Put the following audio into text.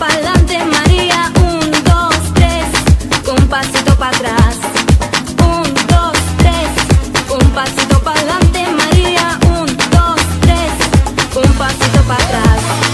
Para pa'lante, María. Un, dos, tres, con pasito para atrás. Un, dos, tres, con pasito pa'lante, María. Un, dos, tres, con pasito para atrás.